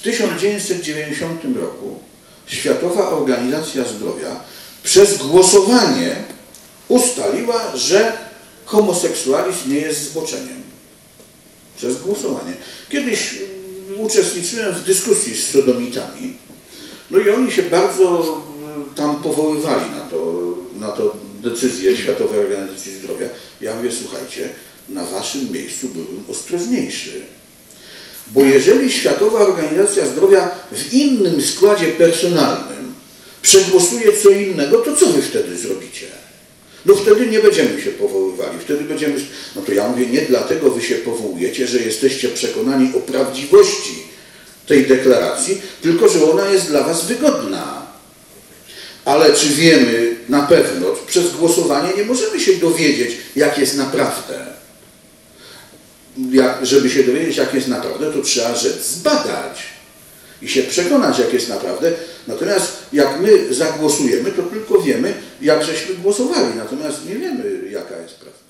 W 1990 roku Światowa Organizacja Zdrowia przez głosowanie ustaliła, że homoseksualizm nie jest zboczeniem. Przez głosowanie. Kiedyś uczestniczyłem w dyskusji z sodomitami, no i oni się bardzo mm, tam powoływali na to, na to decyzję Światowej Organizacji Zdrowia. Ja mówię, słuchajcie, na waszym miejscu byłbym ostrożniejszy. Bo jeżeli Światowa Organizacja Zdrowia w innym składzie personalnym przegłosuje co innego, to co wy wtedy zrobicie? No wtedy nie będziemy się powoływali, wtedy będziemy... No to ja mówię, nie dlatego wy się powołujecie, że jesteście przekonani o prawdziwości tej deklaracji, tylko że ona jest dla was wygodna. Ale czy wiemy na pewno, przez głosowanie nie możemy się dowiedzieć, jak jest naprawdę. Jak, żeby się dowiedzieć, jak jest naprawdę, to trzeba rzecz zbadać i się przekonać, jak jest naprawdę. Natomiast jak my zagłosujemy, to tylko wiemy, jak żeśmy głosowali, natomiast nie wiemy, jaka jest prawda.